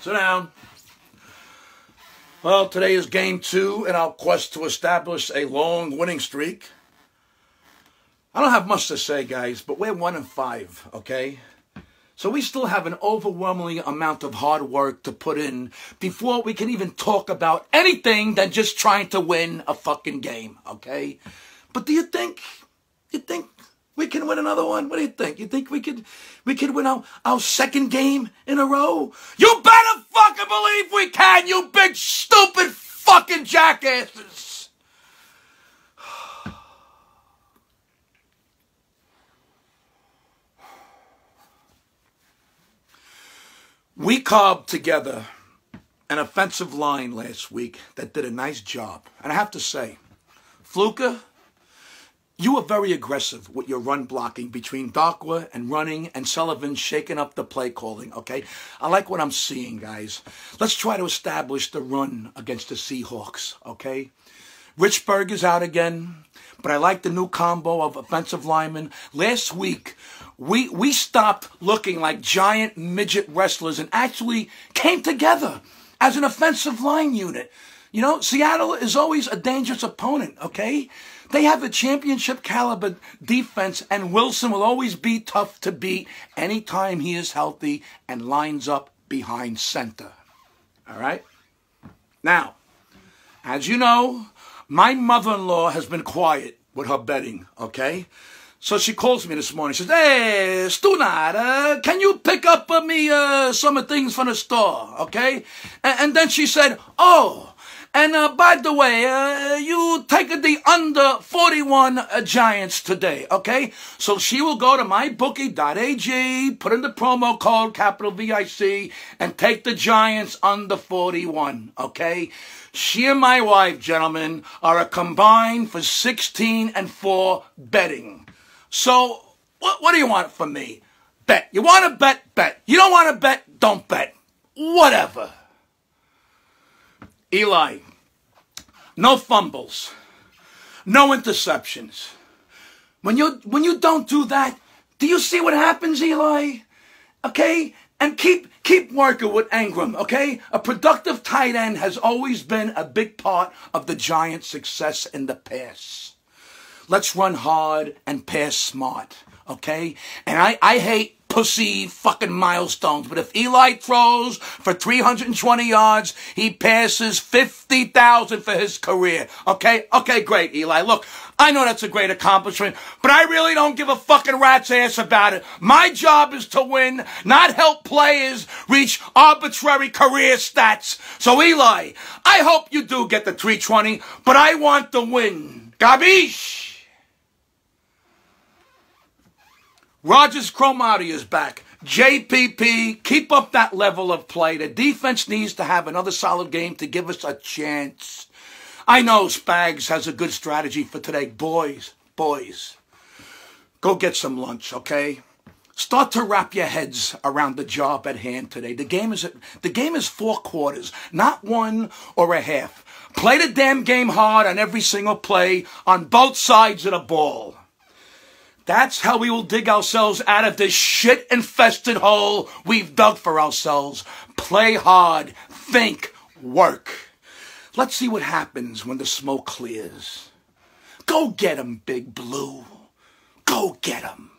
Sit down. Well, today is game two in our quest to establish a long winning streak. I don't have much to say, guys, but we're one and five, okay? So we still have an overwhelming amount of hard work to put in before we can even talk about anything than just trying to win a fucking game, okay? But do you think, you think we can win another one? What do you think? You think we could we could win our, our second game in a row? You better fucking believe we can, you big stupid fucking jackasses! We carved together an offensive line last week that did a nice job. And I have to say, Fluker, you were very aggressive with your run blocking between Darkwa and running and Sullivan shaking up the play calling, okay? I like what I'm seeing, guys. Let's try to establish the run against the Seahawks, okay? Richburg is out again, but I like the new combo of offensive linemen. Last week, we, we stopped looking like giant midget wrestlers and actually came together as an offensive line unit. You know, Seattle is always a dangerous opponent, okay? They have a championship caliber defense, and Wilson will always be tough to beat anytime he is healthy and lines up behind center. All right? Now, as you know, my mother in law has been quiet with her betting, okay? So she calls me this morning. She says, Hey, Stunat, uh, can you pick up uh, me uh, some things from the store, okay? And, and then she said, Oh, and uh, by the way, uh, you take the under 41 uh, Giants today, okay? So she will go to mybookie.ag, put in the promo code capital VIC, and take the Giants under 41, okay? She and my wife, gentlemen, are a combined for 16 and 4 betting. So, what, what do you want from me? Bet. You want to bet? Bet. You don't want to bet? Don't bet. Whatever. Eli, no fumbles, no interceptions. When you when you don't do that, do you see what happens, Eli? Okay? And keep keep working with Engram, okay? A productive tight end has always been a big part of the Giants' success in the past. Let's run hard and pass smart, okay? And I, I hate pussy fucking milestones. But if Eli throws for 320 yards, he passes 50,000 for his career. Okay? Okay, great, Eli. Look, I know that's a great accomplishment, but I really don't give a fucking rat's ass about it. My job is to win, not help players reach arbitrary career stats. So Eli, I hope you do get the 320, but I want the win. Gabish! Rodgers Cromartie is back. JPP, keep up that level of play. The defense needs to have another solid game to give us a chance. I know Spags has a good strategy for today. Boys, boys, go get some lunch, okay? Start to wrap your heads around the job at hand today. The game is the game is four quarters, not one or a half. Play the damn game hard on every single play on both sides of the ball. That's how we will dig ourselves out of this shit infested hole we've dug for ourselves. Play hard, think, work. Let's see what happens when the smoke clears. Go get 'em, Big Blue. Go get 'em.